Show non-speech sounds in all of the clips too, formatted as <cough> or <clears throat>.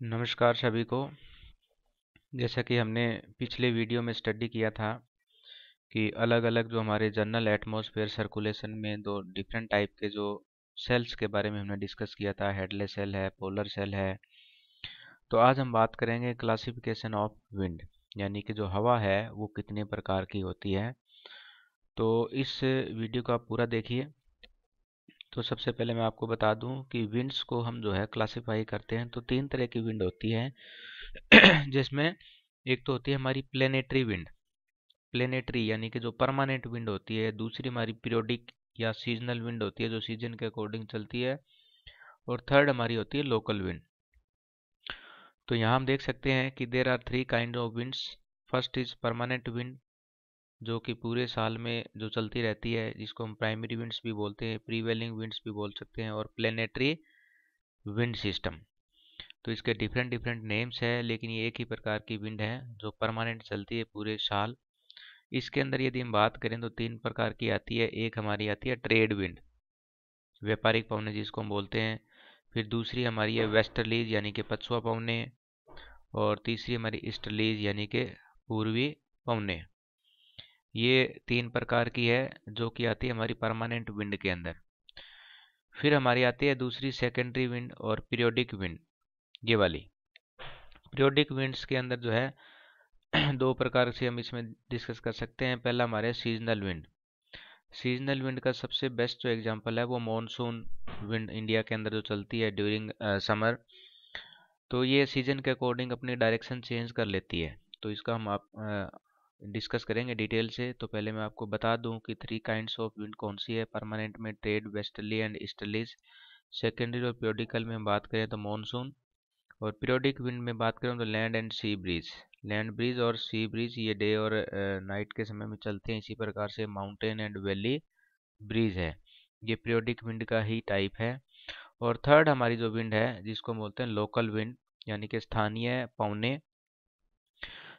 नमस्कार सभी को। जैसा कि हमने पिछले वीडियो में स्टडी किया था कि अलग अलग जो हमारे जनरल एटमॉस्फेयर सर्कुलेशन में दो डिफरेंट टाइप के जो सेल्स के बारे में हमने डिस्कस किया था हेडलेस सेल है पोलर सेल है। तो आज हम बात करेंगे क्लासिफिकेशन ऑफ़ विंड यानी कि जो हवा है वो कितने प्रकार की होती है। तो इस वीडियो को आप पूरा देखिए। तो सबसे पहले मैं आपको बता दूँ कि विंड्स को हम जो है क्लासिफाई करते हैं तो तीन तरह की विंड होती है। <clears throat> जिसमें एक तो होती है हमारी प्लेनेटरी विंड प्लेनेटरी यानी कि जो परमानेंट विंड होती है, दूसरी हमारी पीरियोडिक या सीजनल विंड होती है, जो सीज़न के अकॉर्डिंग चलती है। और थर्ड हमारी होती है लोकल विंड तो यहाँ हम देख सकते हैं कि there are three kind of winds first is permanent wind जो कि पूरे साल में जो चलती रहती है, जिसको हम प्राइमरी विंड्स भी बोलते हैं प्रीवेलिंग विंड्स भी बोल सकते हैं और प्लेनेटरी विंड सिस्टम तो इसके डिफरेंट डिफरेंट नेम्स है, लेकिन ये एक ही प्रकार की विंड है, जो परमानेंट चलती है पूरे साल। इसके अंदर यदि हम बात करें तो तीन प्रकार की आती है। एक हमारी आती है ट्रेड विंड व्यापारिक पवने जिसको हम बोलते हैं। फिर दूसरी हमारी है वेस्टर्लीज यानी कि पछुआ पवने, और तीसरी हमारी ईस्टर्लीज यानी कि पूर्वी पवने। ये तीन प्रकार की है, जो कि आती है हमारी परमानेंट विंड के अंदर। फिर हमारी आती है दूसरी सेकेंडरी विंड और पीरियोडिक विंड ये वाली। पीरियोडिक विंड्स के अंदर जो है, <clears throat> दो प्रकार से हम इसमें डिस्कस कर सकते हैं। पहला हमारे सीजनल विंड सीजनल विंड का सबसे बेस्ट जो एग्जांपल है, वो मॉनसून विंड इंडिया के अंदर जो चलती है ड्यूरिंग समर तो ये सीज़न के अकॉर्डिंग अपनी डायरेक्शन चेंज कर लेती है। तो इसका हम आप डिस्कस करेंगे डिटेल से तो पहले मैं आपको बता दूँ कि थ्री काइंड्स ऑफ़ विंड कौन सी है? परमानेंट में trade westerly and easterlies secondary और पीरियोडिकल में बात करें तो मानसून और पीरियोडिक विंड में बात करें तो land and sea breeze land breeze और सी ब्रिज ये डे और नाइट के समय में चलते हैं। इसी प्रकार से माउंटेन एंड वैली ब्रिज है। ये पीरियोडिक विंड का ही टाइप है। और थर्ड हमारी जो विंड है, जिसको बोलते हैं लोकल विंड यानी कि स्थानीय पौने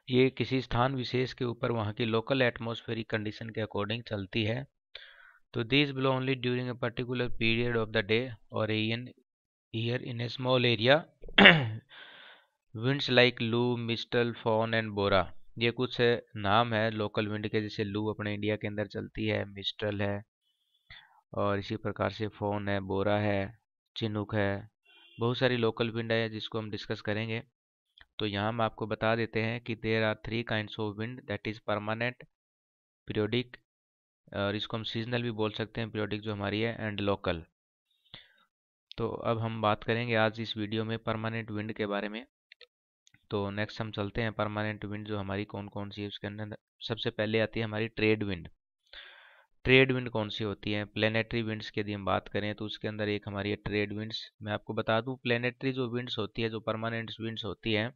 ये किसी स्थान विशेष के ऊपर वहाँ की लोकल एटमोस्फेरिक कंडीशन के अकॉर्डिंग चलती है। तो this blow only during a particular period of the day और an year in a small area winds like loo mistral foehn and बोरा ये कुछ नाम है लोकल विंड के जैसे लू अपने इंडिया के अंदर चलती है मिस्टल है और इसी प्रकार से फ़ोन है बोरा है चिनुक है। बहुत सारी लोकल विंड है जिसको हम डिस्कस करेंगे। तो यहाँ हम आपको बता देते हैं कि there are three kinds of wind that is permanent periodic और इसको हम सीजनल भी बोल सकते हैं पीरियोडिक जो हमारी है एंड लोकल तो अब हम बात करेंगे आज इस वीडियो में परमानेंट विंड के बारे में। तो नेक्स्ट हम चलते हैं परमानेंट विंड जो हमारी कौन कौन सी है, उसके अंदर सबसे पहले आती है हमारी ट्रेड विंड ट्रेड विंड कौन सी होती है? प्लेनेटरी विंड्स की यदि हम बात करें तो उसके अंदर एक हमारी है ट्रेड विंड्स मैं आपको बता दूँ प्लेनेटरी जो विंड्स होती है, जो परमानेंट विंड्स होती है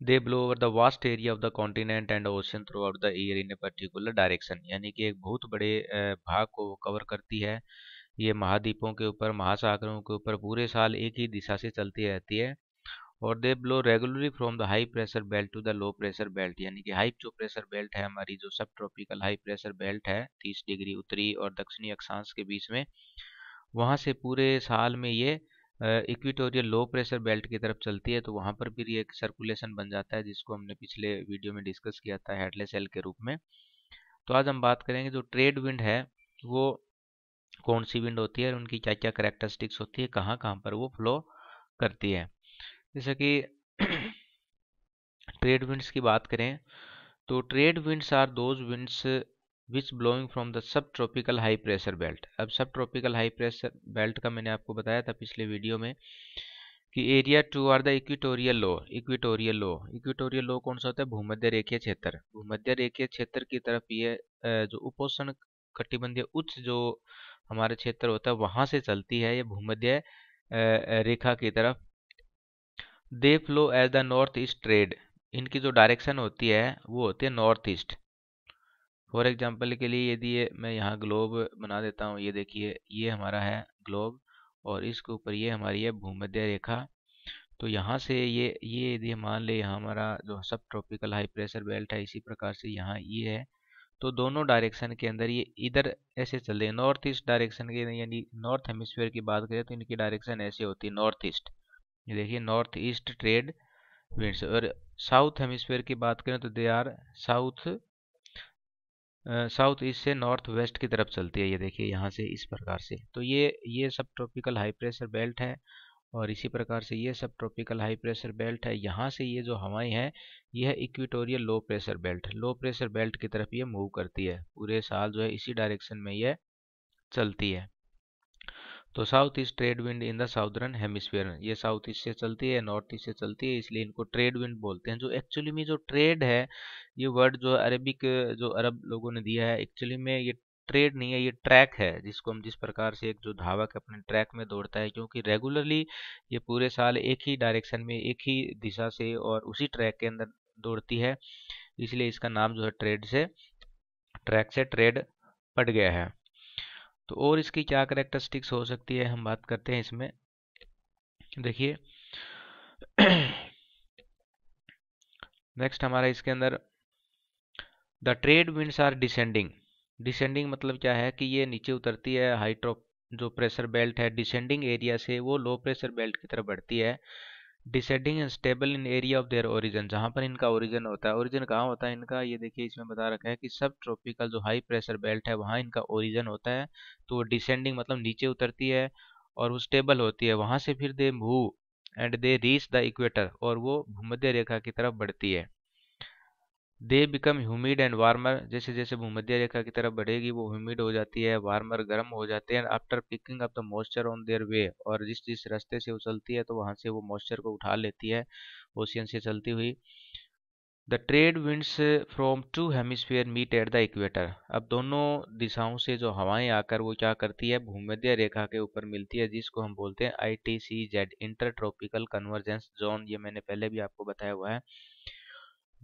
they blow over the vast area of the continent and ocean throughout the year in a particular direction यानी कि एक बहुत बड़े भाग को कवर करती है। ये महाद्वीपों के ऊपर, महासागरों के ऊपर पूरे साल एक ही दिशा से चलती रहती है। और they blow regularly from the high pressure belt to the low pressure belt यानी कि हाई जो प्रेशर बेल्ट है हमारी, जो सब ट्रॉपिकल हाई प्रेशर बेल्ट है 30 डिग्री उत्तरी और दक्षिणी अक्षांश के बीच में, वहाँ से पूरे साल में ये इक्विटोरियल लो प्रेशर बेल्ट की तरफ़ चलती है तो वहाँ पर भी एक सर्कुलेशन बन जाता है, जिसको हमने पिछले वीडियो में डिस्कस किया था हेडलेस सेल के रूप में। तो आज हम बात करेंगे जो ट्रेड विंड है, वो कौन सी विंड होती है और उनकी क्या क्या करेक्टरिस्टिक्स होती है कहाँ कहाँ पर वो फ्लो करती है। जैसे कि <clears throat> ट्रेड विंड्स की बात करें तो trade winds are those winds which blowing from the sub tropical high pressure belt. अब सब ट्रॉपिकल हाई प्रेशर बेल्ट का मैंने आपको बताया था पिछले वीडियो में कि area to are the equatorial low equatorial low. Equatorial low कौन सा होता है? भूमध्य रेखीय क्षेत्र। भूमध्य रेखीय क्षेत्र की तरफ़ ये जो उपोषण कटिबंधीय उच्च जो हमारे क्षेत्र होता है, वहाँ से चलती है ये भूमध्य रेखा की तरफ़। They flow as the north east trade. इनकी जो डायरेक्शन होती है, वो होती है नॉर्थ ईस्ट। फॉर एग्ज़ाम्पल के लिए यदि ये मैं यहाँ ग्लोब बना देता हूँ, ये देखिए, ये हमारा है ग्लोब और इसके ऊपर ये हमारी है भूमध्य रेखा। तो यहाँ से ये ये यदि मान ले, यहाँ हमारा जो सब ट्रॉपिकल हाई प्रेशर बेल्ट है, इसी प्रकार से यहाँ ये है। तो दोनों डायरेक्शन के अंदर ये इधर ऐसे चल रहे नॉर्थ ईस्ट डायरेक्शन के यानी नॉर्थ हेमिस्फीयर की बात करें तो इनकी डायरेक्शन ऐसे होती है नॉर्थ ईस्ट ये देखिए नॉर्थ ईस्ट ट्रेड विंड्स और साउथ हेमिस्फेयर की बात करें तो they are south south east से नॉर्थ वेस्ट की तरफ़ चलती है, ये देखिए यहाँ से इस प्रकार से। तो ये ये सब ट्रॉपिकल हाई प्रेशर बेल्ट है और इसी प्रकार से ये सब ट्रॉपिकल हाई प्रेशर बेल्ट है। यहाँ से ये जो हवाएँ हैं ये है equatorial low pressure belt, low pressure belt की तरफ़ ये मूव करती है। पूरे साल जो है इसी डायरेक्शन में ये चलती है। तो south east trade wind in the southern hemisphere ये साउथ ईस्ट से चलती है, नॉर्थ ईस्ट से चलती है, इसलिए इनको ट्रेड विंड बोलते हैं। जो एक्चुअली में जो ट्रेड है, ये वर्ड जो अरबिक, जो अरब लोगों ने दिया है, एक्चुअली में ये ट्रेड नहीं है, ये ट्रैक है, जिसको हम जिस प्रकार से एक जो धावक अपने ट्रैक में दौड़ता है, क्योंकि रेगुलरली ये पूरे साल एक ही डायरेक्शन में, एक ही दिशा से और उसी ट्रैक के अंदर दौड़ती है, इसलिए इसका नाम जो है ट्रेड से, ट्रैक से ट्रेड पड़ गया है। तो और इसकी क्या करेक्टरिस्टिक्स हो सकती है, हम बात करते हैं इसमें। देखिए। <clears throat> नेक्स्ट हमारा इसके अंदर the trade winds are descending descending मतलब क्या है कि ये नीचे उतरती है हाइट्रो जो प्रेशर बेल्ट है डिसेंडिंग एरिया से वो लो प्रेशर बेल्ट की तरफ़ बढ़ती है। Descending and stable in area of their origin जहाँ पर इनका ओरिजिन होता है। ओरिजिन कहाँ होता है? इनका ये देखिए, इसमें बता रखा है कि सब ट्रॉपिकल जो हाई प्रेशर बेल्ट है, वहाँ इनका ओरिजिन होता है। तो वो डिसेंडिंग मतलब नीचे उतरती है और वो स्टेबल होती है। वहाँ से फिर they move and they reach the equator और वो भूमध्य रेखा की तरफ़ बढ़ती है। They become humid and warmer जैसे जैसे भूमध्य रेखा की तरफ़ बढ़ेगी, वो ह्यूमिड हो जाती है वार्मर गर्म हो जाते हैं। After picking up the moisture on their way और जिस जिस रास्ते से उछलती है तो वहाँ से वो मॉइस्चर को उठा लेती है। ओशियन से चलती हुई। The trade winds from two hemisphere meet at the equator अब दोनों दिशाओं से जो हवाएँ आकर, वो क्या करती है? भूमध्य रेखा के ऊपर मिलती है, जिसको हम बोलते हैं I T C Z inter tropical convergence zone ये मैंने पहले भी आपको बताया हुआ है।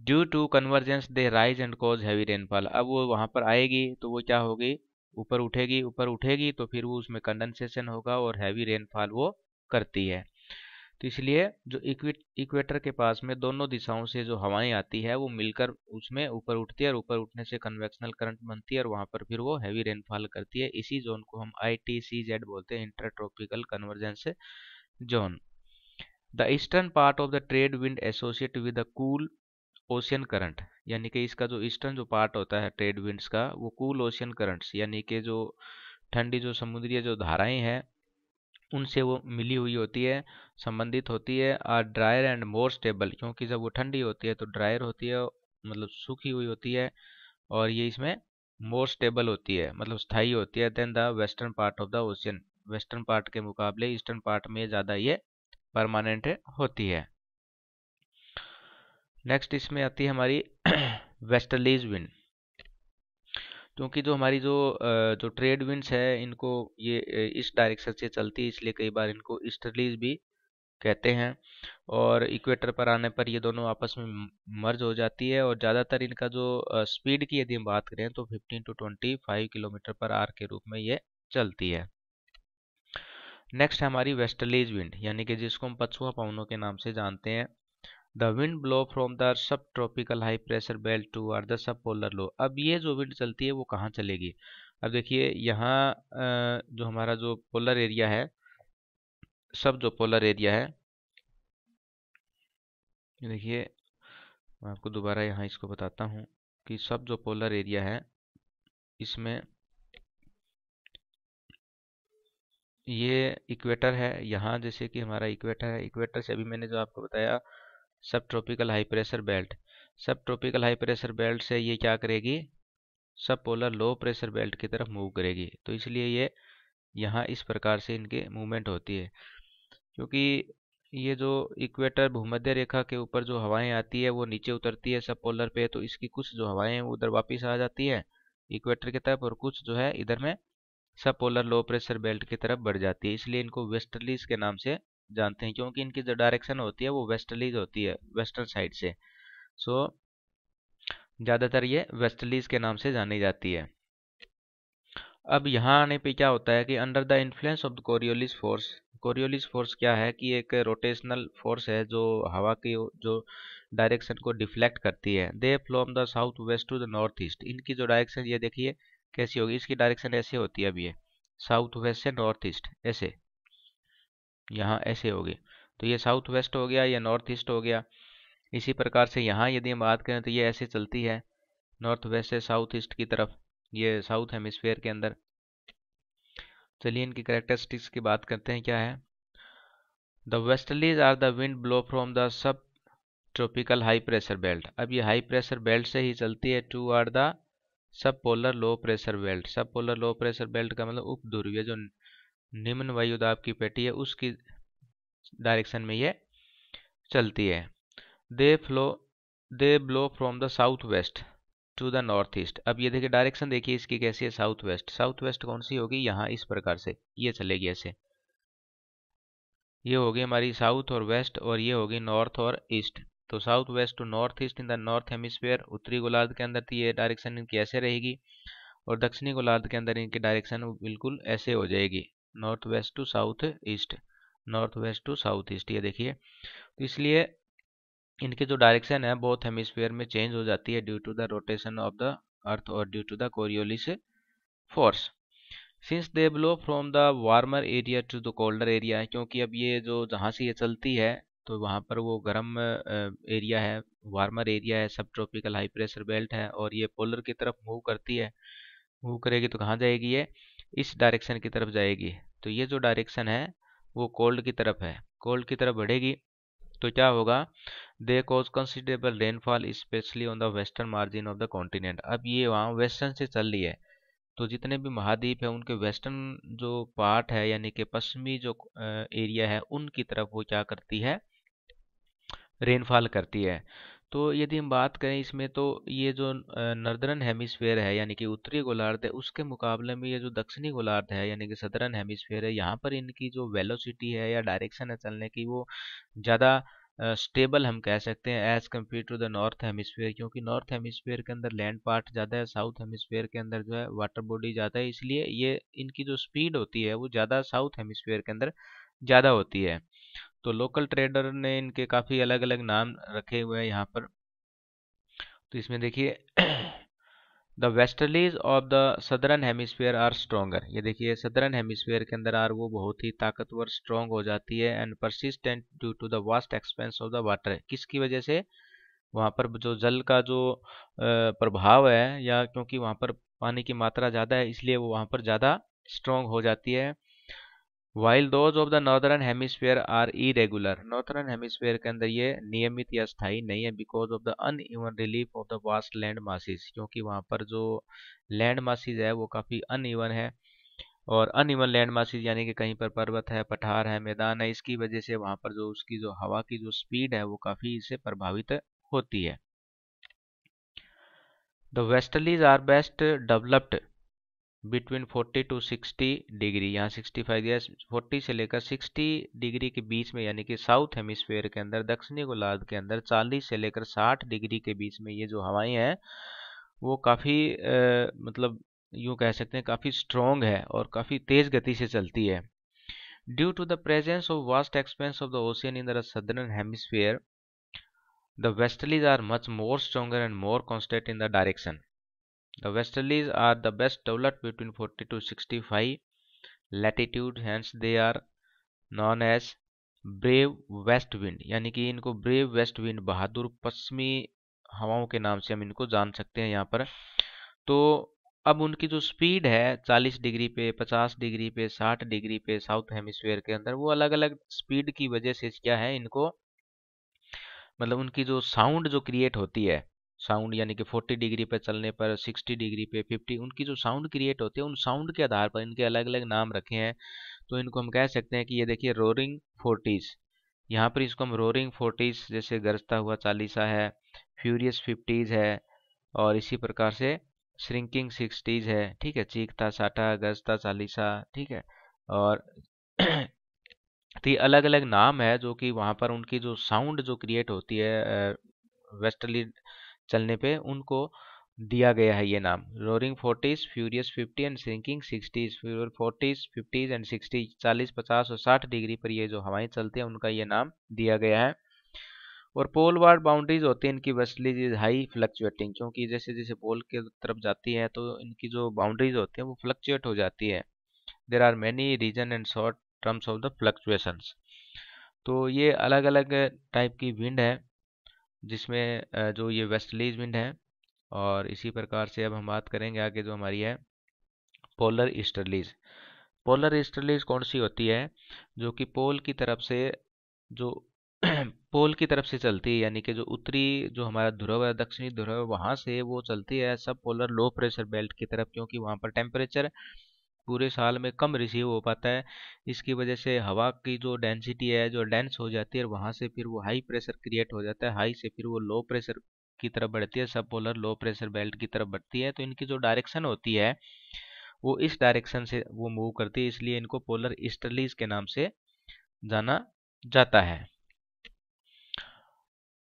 Due to convergence they rise and cause heavy rainfall अब वो वहाँ पर आएगी तो वो क्या होगी? ऊपर उठेगी ऊपर उठेगी तो फिर वो उसमें कंडेंसेशन होगा और हैवी रेनफॉल वो करती है। तो इसलिए जो इक्वेटर के पास में दोनों दिशाओं से जो हवाएँ आती है, वो मिलकर उसमें ऊपर उठती है और ऊपर उठने से कन्वेक्शनल करंट बनती है और वहाँ पर फिर वो हैवी रेनफॉल करती है। इसी जोन को हम आई टी सी जेड बोलते हैं intertropical convergence zone the eastern part of the trade wind associate with the cool ocean current यानी कि इसका जो ईस्टर्न जो पार्ट होता है ट्रेड विंड्स का, वो कूल ओशियन करंट्स यानी कि जो ठंडी जो समुद्रीय जो धाराएँ हैं, उनसे वो मिली हुई होती है, संबंधित होती है और ड्रायर एंड मोर स्टेबल क्योंकि जब वो ठंडी होती है तो ड्रायर होती है मतलब सूखी हुई होती है, और ये इसमें मोर स्टेबल होती है मतलब स्थायी होती है then the western part of the ocean western part के मुकाबले ईस्टर्न पार्ट में ज़्यादा ये परमानेंट होती है। नेक्स्ट इसमें आती है हमारी <clears throat> वेस्टर्लीज विंड क्योंकि जो हमारी जो जो ट्रेड विंड्स है, इनको ये इस डायरेक्शन से चलती है, इसलिए कई बार इनको ईस्टर्लीज भी कहते हैं। और इक्वेटर पर आने पर ये दोनों आपस में मर्ज हो जाती है और ज़्यादातर इनका जो स्पीड की यदि हम बात करें तो 15 टू 25 किलोमीटर पर आर के रूप में ये चलती है। नेक्स्ट हमारी वेस्टर्लीज विंड यानी कि जिसको हम पछुआ पवनों के नाम से जानते हैं। The wind blow from the sub tropical high pressure belt to are the polar low. अब ये जो विंड चलती है, वो कहाँ चलेगी? अब देखिए, यहाँ जो हमारा जो पोलर एरिया है, सब जो पोलर एरिया है देखिए, मैं आपको दोबारा यहाँ इसको बताता हूँ कि सब जो पोलर एरिया है, इसमें ये इक्वेटर है। यहाँ जैसे कि हमारा इक्वेटर है, इक्वेटर से अभी मैंने जो आपको बताया sub tropical high pressure belt sub tropical high pressure belt से ये क्या करेगी? सब पोलर लो प्रेशर बेल्ट की तरफ़ मूव करेगी। तो इसलिए ये यहाँ इस प्रकार से इनकी मूवमेंट होती है। क्योंकि ये जो इक्वेटर भूमध्य रेखा के ऊपर जो हवाएँ आती है, वो नीचे उतरती है सब पोलर पे तो इसकी कुछ जो हवाएँ हैं उधर वापस आ जाती है इक्वेटर की तरफ़ और कुछ जो है इधर में सब पोलर लो प्रेशर बेल्ट की तरफ़ बढ़ जाती है। इसलिए इनको वेस्टर्लीज के नाम से जानते हैं क्योंकि इनकी जो डायरेक्शन होती है वो वेस्टर्लीज होती है वेस्टर्न साइड से। सो so, ज़्यादातर ये वेस्टर्लीज के नाम से जानी जाती है। अब यहाँ आने पे क्या होता है कि under the influence of the Coriolis force Coriolis force क्या है कि एक रोटेशनल फोर्स है जो हवा की जो डायरेक्शन को डिफ्लेक्ट करती है। They flow from the south west to the north east इनकी जो डायरेक्शन ये देखिए कैसी होगी? इसकी डायरेक्शन ऐसे होती है अब ये। साउथ वेस्ट से नॉर्थ ईस्ट ऐसे। यहाँ ऐसे होगी तो ये साउथ वेस्ट हो गया, या नॉर्थ ईस्ट हो गया। इसी प्रकार से यहाँ यदि हम बात करें तो ये ऐसे चलती है, नॉर्थ वेस्ट से साउथ ईस्ट की तरफ़, ये साउथ हेमिसफेयर के अंदर। चलिए इनकी करेक्टरिस्टिक्स की बात करते हैं, क्या है? The westerlies are the wind blow from the sub tropical high pressure belt अब ये हाई प्रेशर बेल्ट से ही चलती है to are the sub polar low pressure belt sub polar low pressure belt का मतलब उप ध्रुवीय जो निम्न वायुदाब की पेटी है, उसकी डायरेक्शन में ये चलती है। They flow they blow from the south west to the north east अब ये देखिए डायरेक्शन देखिए, इसकी कैसी है साउथ वेस्ट साउथ वेस्ट कौन सी होगी? यहाँ इस प्रकार से। ये चलेगी ऐसे। ये होगी हमारी साउथ और वेस्ट और ये होगी नॉर्थ और ईस्ट तो south west to north east in the north hemisphere उत्तरी गोलार्ध के अंदर तो ये डायरेक्शन इनकी ऐसे रहेगी और दक्षिणी गोलार्ध के अंदर इनकी डायरेक्शन बिल्कुल ऐसे हो जाएगी। North west to south east. North west to south east, ये देखिए। तो इसलिए इनकी जो डायरेक्शन है बहुत हेमिस्फीयर में चेंज हो जाती है due to the rotation of the earth और due to the Coriolis force since they blow from the warmer area to the colder area क्योंकि अब ये जो, जहाँ से ये चलती है तो वहाँ पर वो गर्म एरिया है वार्मर एरिया है सब ट्रॉपिकल हाई प्रेशर बेल्ट है, और ये पोलर की तरफ़ मूव करती है। मूव करेगी तो कहाँ जाएगी ये? इस डायरेक्शन की तरफ़ जाएगी। तो ये जो डायरेक्शन है, वो कोल्ड की तरफ़ है। कोल्ड की तरफ़ बढ़ेगी तो क्या होगा? They cause considerable rainfall specially on the western margin of the continent अब ये वहाँ वेस्टर्न से चल रही है। तो जितने भी महाद्वीप है, उनके वेस्टर्न जो पार्ट है, यानी कि पश्चिमी जो एरिया है, उनकी तरफ़ वो क्या करती है? रेनफॉल करती है। तो यदि हम बात करें इसमें तो ये जो नर्दर्न हेमिसफेयर है, यानी कि उत्तरी गोलार्ध है, उसके मुकाबले में ये जो दक्षिणी गोलार्ध है, यानी कि सदर्न हेमिसफेयर है, यहाँ पर इनकी जो वेलोसिटी है या डायरेक्शन है चलने की, वो ज़्यादा स्टेबल हम कह सकते हैं as compare to the north hemisphere क्योंकि नॉर्थ हेमिसफेयर के अंदर लैंड पार्ट ज़्यादा है साउथ हेमिसफेयर के अंदर जो है वाटर बॉडी ज़्यादा है, इसलिए ये इनकी जो स्पीड होती है, वो ज़्यादा साउथ हेमिसफेयर के अंदर ज़्यादा होती है। तो लोकल ट्रेडर ने इनके काफ़ी अलग अलग नाम रखे हुए हैं यहाँ पर। तो इसमें देखिए the westerlies of the southern hemisphere are stronger ये देखिए सदरन हेमिसफेयर के अंदर आर वो बहुत ही ताकतवर स्ट्रोंग हो जाती है and persistent due to the vast expanse of the water किसकी वजह से? वहाँ पर जो जल का जो प्रभाव है या क्योंकि वहाँ पर पानी की मात्रा ज़्यादा है, इसलिए वो वहाँ पर ज़्यादा स्ट्रोंग हो जाती है। While those of the northern hemisphere are irregular northern hemisphere के अंदर ये नियमित या स्थायी नहीं है because of the uneven relief of the vast land masses क्योंकि वहाँ पर जो लैंड मासिस है वो काफ़ी अन इवन है। और अन इवन लैंड मासिस यानी कि कहीं पर पर्वत है, पठार है, मैदान है, इसकी वजह से वहाँ पर जो उसकी जो हवा की जो स्पीड है वो काफ़ी इससे प्रभावित होती है। The westerlies are best developed between 40 to 60 degree यहाँ 65 दिया 40 से लेकर 60 डिग्री के बीच में, यानी कि साउथ हेमिस्फेयर के अंदर, दक्षिणी गोलार्ध के अंदर 40 से लेकर 60 डिग्री के बीच में ये जो हवाएँ हैं, वो काफ़ी मतलब यूँ कह सकते हैं काफ़ी स्ट्रॉन्ग है और काफ़ी तेज़ गति से चलती है। Due to the presence of vast expanse of the ocean in the southern hemisphere the westerlies are much more stronger and more constant in the direction The westerlies are the best developed between 40 to 65 latitude. Hence, they are known as brave west wind यानी कि इनको brave west wind बहादुर पश्चिमी हवाओं के नाम से हम इनको जान सकते हैं यहाँ पर। तो अब उनकी जो स्पीड है 40 डिग्री पे 50 डिग्री पे 60 डिग्री पे साउथ हेमिस्फेयर के अंदर, वो अलग अलग स्पीड की वजह से क्या है इनको मतलब उनकी जो साउंड जो क्रिएट होती है साउंड यानी कि 40 डिग्री पे चलने पर 60 डिग्री पे 50 उनकी जो साउंड क्रिएट होते हैं, उन साउंड के आधार पर इनके अलग अलग नाम रखे हैं। तो इनको हम कह सकते हैं कि ये देखिए रोरिंग फोर्टीज़ यहाँ पर इसको हम रोरिंग फोर्टीज़ जैसे गरजता हुआ चालीसा है फ्यूरियस फिफ्टीज़ है और इसी प्रकार से श्रिंकिंग सिक्सटीज़ है, ठीक है, चीखता साटा गरजता चालीसा, ठीक है, और तो ये अलग अलग नाम है जो कि वहाँ पर उनकी जो साउंड जो क्रिएट होती है वेस्टर्ली चलने पे उनको दिया गया है ये नाम। Roaring forties furious fifty and sinking sixties फ्यूर forties fifties and sixty चालीस, पचास और साठ डिग्री पर ये जो हवाएँ चलती हैं, उनका ये नाम दिया गया है। और पोल वार्ड बाउंड्रीज होती हैं, इनकी वेस्टलीज हाई फ्लक्चुएटिंग क्योंकि जैसे जैसे पोल के तरफ़ जाती है तो इनकी जो बाउंड्रीज होती हैं, वो फ्लक्चुएट हो जाती है। There are many reason and short terms of the fluctuations तो ये अलग अलग टाइप की विंड है। जिसमें जो ये वेस्टलीज विंड है और इसी प्रकार से अब हम बात करेंगे आगे जो हमारी है, पोलर ईस्टरलीज पोलर ईस्टरलीज कौन सी होती है? जो कि पोल की तरफ़ से, जो <clears throat> पोल की तरफ़ से चलती है, यानी कि जो उत्तरी, जो हमारा ध्रुव है, दक्षिणी ध्रुव है, वहाँ से वो चलती है सब पोलर लो प्रेशर बेल्ट की तरफ़, क्योंकि वहाँ पर टेम्परेचर पूरे साल में कम रिसीव हो पाता है। इसकी वजह से हवा की जो डेंसिटी है, जो डेंस हो जाती है वहाँ से फिर वो हाई प्रेशर क्रिएट हो जाता है। हाई से फिर वो लो प्रेशर की तरफ़ बढ़ती है सब पोलर लो प्रेशर बेल्ट की तरफ़ बढ़ती है। तो इनकी जो डायरेक्शन होती है, वो इस डायरेक्शन से वो मूव करती है। इसलिए इनको पोलर ईस्टर्लीज के नाम से जाना जाता है।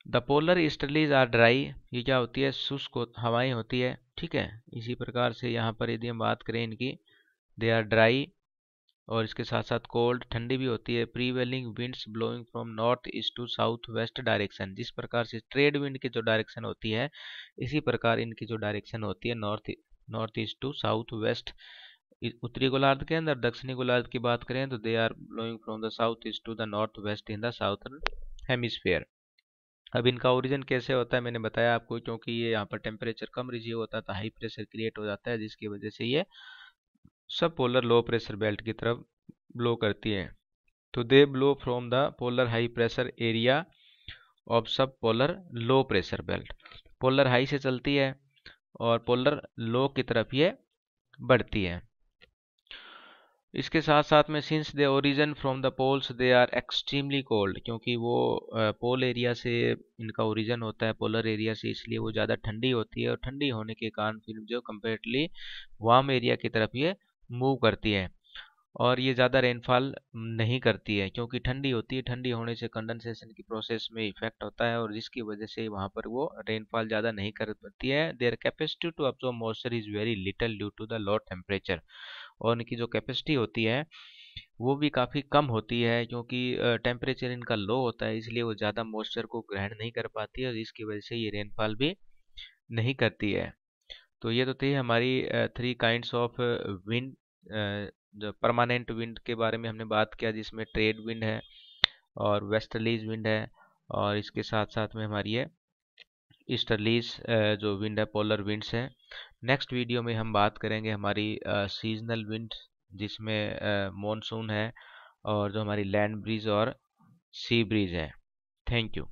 The polar easterlies are dry ये क्या होती है? शुष्क हवाएँ होती है। ठीक है? इसी प्रकार से यहाँ पर यदि हम बात करें इनकी दे आर ड्राई और इसके साथ साथ कोल्ड, ठंडी भी होती है। Prevailing winds blowing from north east to south west direction जिस प्रकार से ट्रेड विंड की जो डायरेक्शन होती है, इसी प्रकार इनकी जो डायरेक्शन होती है north north east to south west उत्तरी गोलार्ध के अंदर, दक्षिणी गोलार्ध की बात करें तो they are blowing from the south east to the north west in the southern hemisphere अब इनका ओरिजिन कैसे होता है, मैंने बताया आपको क्योंकि ये यहाँ पर टेम्परेचर कम रिजीव होता है तो हाई प्रेशर क्रिएट हो जाता है, जिसकी वजह से ये सब पोलर लो प्रेशर बेल्ट की तरफ़ ब्लो करती है। तो they blow from the polar high pressure area of sub polar low pressure belt polar high से चलती है और पोलर लो की तरफ़ ये बढ़ती है। इसके साथ साथ में since they origin from the poles they are extremely cold क्योंकि वो पोल एरिया से इनका ओरिजिन होता है। पोलर एरिया से इसलिए वो ज़्यादा ठंडी होती है और ठंडी होने के कारण फिर जो कंपेरेटली वार्म एरिया की तरफ़ ये मूव करती है और ये ज़्यादा रेनफॉल नहीं करती है, क्योंकि ठंडी होती है, ठंडी होने से कंडेंसेशन की प्रोसेस में इफ़ेक्ट होता है और जिसकी वजह से वहाँ पर वो रेनफॉल ज़्यादा नहीं कर पाती है। Their capacity to absorb moisture is very little due to the low temperature और इनकी जो कैपेसिटी होती है, वो भी काफ़ी कम होती है क्योंकि टेम्परेचर इनका लो होता है, इसलिए वो ज़्यादा मॉइस्चर को ग्रहण नहीं कर पाती है और इसकी वजह से ये रेनफॉल भी नहीं करती है। तो ये तो थी हमारी थ्री काइंड्स ऑफ़ विंड जो परमानेंट विंड के बारे में हमने बात किया, जिसमें ट्रेड विंड है और वेस्टर्लीज विंड है और इसके साथ साथ में हमारी है ईस्टर्लीज जो विंड है पोलर विंड्स है। नेक्स्ट वीडियो में हम बात करेंगे हमारी सीजनल विंड जिसमें मॉनसून है और जो हमारी लैंड ब्रिज और सी ब्रिज है। Thank you